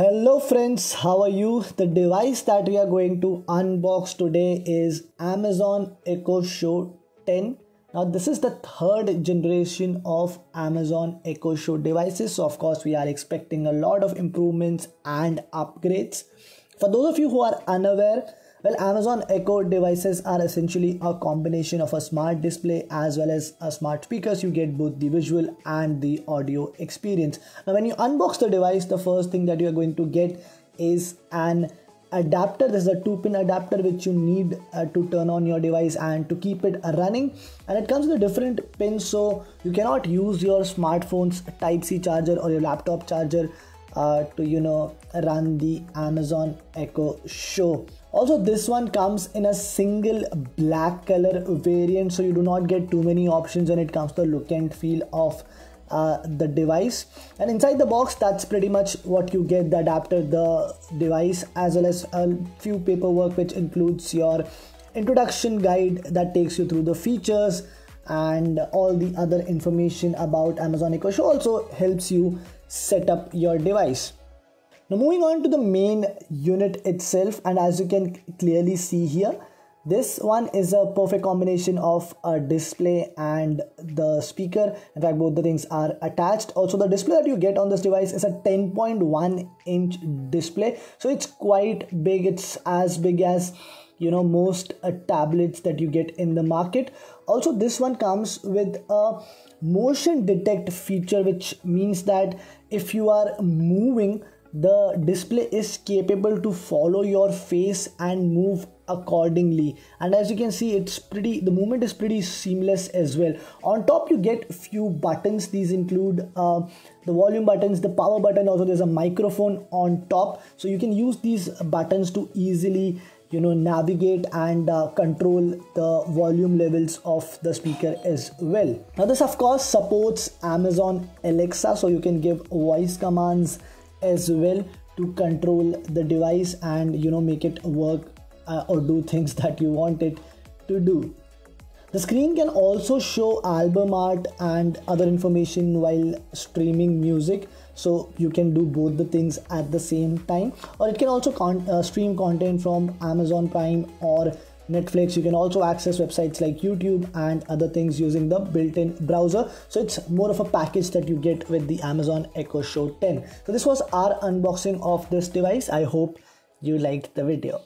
Hello friends, how are you? The device that we are going to unbox today is Amazon Echo Show 10. Now this is the third generation of Amazon Echo Show devices. So of course we are expecting a lot of improvements and upgrades. For those of you who are unaware, well, Amazon Echo devices are essentially a combination of a smart display as well as a smart speakers. You get both the visual and the audio experience. Now, when you unbox the device, the first thing that you are going to get is an adapter this is a two pin adapter which you need uh, to turn on your device and to keep it running and it comes with a different pin so you cannot use your smartphone's type c charger or your laptop charger uh, to you know run the amazon echo show. Also this one comes in a single black color variant so you do not get too many options when it comes to look and feel of uh, the device. And inside the box that's pretty much what you get the adapter the device as well as a few paperwork which includes your introduction guide that takes you through the features and all the other information about amazon echo show also helps you set up your device. Now moving on to the main unit itself and as you can clearly see here this one is a perfect combination of a display and the speaker. In fact both the things are attached. Also the display that you get on this device is a 10.1 inch display. So it's quite big. It's as big as you know most uh, tablets that you get in the market. Also this one comes with a motion detect feature which means that if you are moving the display is capable to follow your face and move accordingly. And as you can see it's pretty the movement is pretty seamless as well. On top you get few buttons. These include uh, the volume buttons the power button. Also there's a microphone on top. So you can use these buttons to easily you know navigate and uh, control the volume levels of the speaker as well. Now this of course supports amazon alexa so you can give voice commands as well to control the device and you know make it work uh, or do things that you want it to do. The screen can also show album art and other information while streaming music so you can do both the things at the same time or it can also con- uh, stream content from amazon prime or Netflix. You can also access websites like YouTube and other things using the built-in browser. So it's more of a package that you get with the Amazon Echo Show 10. So this was our unboxing of this device. I hope you liked the video.